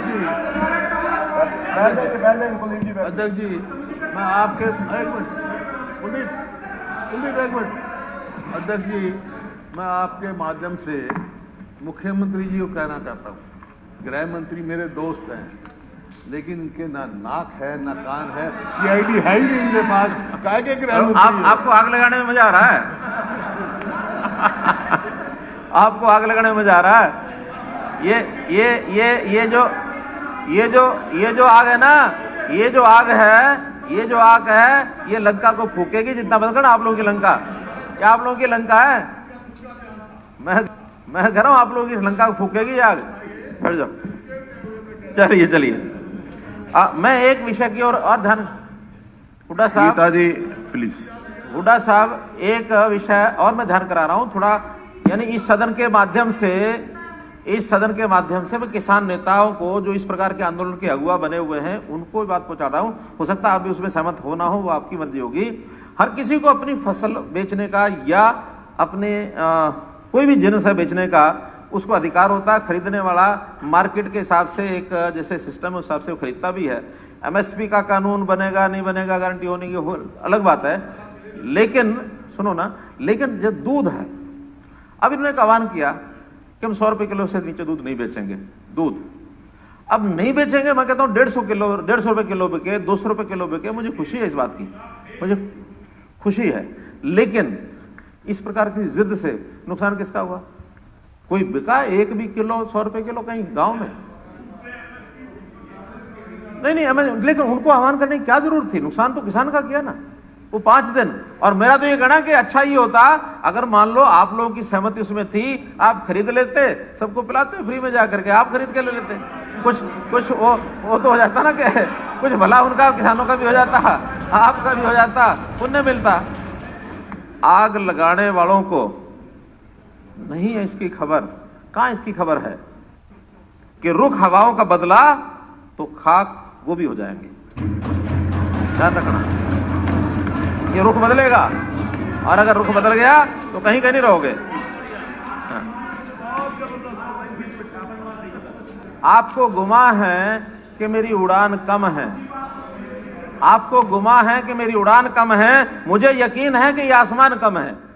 जी अध्यक्ष जी, मैं आपके एक मिनट कुलदीप कुलदीप एक मिनट अध्यक्ष जी मैं आपके माध्यम से मुख्यमंत्री जी को कहना चाहता हूँ गृह मंत्री मेरे दोस्त हैं लेकिन इनके ना नाक है ना कान है सीआईडी है ही नहीं इनके पास। काय के गृह मंत्री हैं? आपको आग लगाने में मज़ा आ रहा है? आपको आग लगाने में मज़ा आ रहा है? ये ये ये ये जो ये जो ये जो आग है ना ये जो आग है ये जो आग है ये लंका को फूकेगी जितना बंद करना आप लोगों की लंका। क्या आप लोगों की लंका है? मैं मैं कह रहा हूँ आप लोग इस लंका को फूकेगी आग? बैठ जाओ। चलिए चलिए। मैं एक विषय की ओर और ध्यान हुड्डा साहब जी प्लीज़ हुड्डा साहब एक विषय और मैं ध्यान करा रहा हूँ थोड़ा यानी इस सदन के माध्यम से इस सदन के माध्यम से मैं किसान नेताओं को जो इस प्रकार के आंदोलन के अगुआ बने हुए हैं उनको भी बात पहुँचा रहा हूँ। हो सकता है आप भी उसमें सहमत हो ना हो वो आपकी मर्ज़ी होगी। हर किसी को अपनी फ़सल बेचने का या अपने अ, कोई भी जिनस है बेचने का, उसको अधिकार होता है, खरीदने वाला मार्केट के हिसाब से एक, जैसे सिस्टम है, उस हिसाब से वो खरीदता भी है। एमएसपी का कानून बनेगा, नहीं बनेगा, गारंटी होने की हो, अलग बात है। लेकिन, सुनो ना, लेकिन जो दूध है, अब इन्होंने एक आह्वान किया कि हम सौ रुपये किलो से नीचे दूध नहीं बेचेंगे, दूध। अब नहीं बेचेंगे, मैं कहता हूँ, डेढ़ सौ किलो, डेढ़ सौ रुपये किलो बिके, दो सौ रुपये किलो बिके, मुझे खुशी है इस बात की, मुझे खुशी है। लेकिन इस प्रकार की जिद से नुकसान किसका हुआ? कोई बिका एक भी किलो, सौ रुपए किलो कहीं गाँव में? नहीं नहीं लेकिन उनको आह्वान करने की क्या ज़रूरत थी? नुकसान तो किसान का किया ना। वो पाँच दिन। और मेरा तो ये कहना कि अच्छा ही होता, अगर मान लो आप लोगों की सहमति उसमें थी, आप खरीद लेते, सबको पिलाते, फ्री में जा करके आप खरीद के ले लेते। कुछ कुछ वो वो तो हो जाता ना कि कुछ भला उनका, किसानों का भी हो जाता, आपका भी हो जाता, पुण्य मिलता। आग लगाने वालों को नहीं है इसकी खबर। कहाँ इसकी खबर है? कि रुख हवाओं का बदला तो खाक वो भी हो जाएँगे। ध्यान रखना। ये रुख बदलेगा। और अगर रुख बदल गया तो कहीं कहीं रहोगे। हाँ। आपको गुमा है कि मेरी उड़ान कम है। आपको गुमा है कि मेरी उड़ान कम है, मुझे यकीन है कि ये आसमान कम है।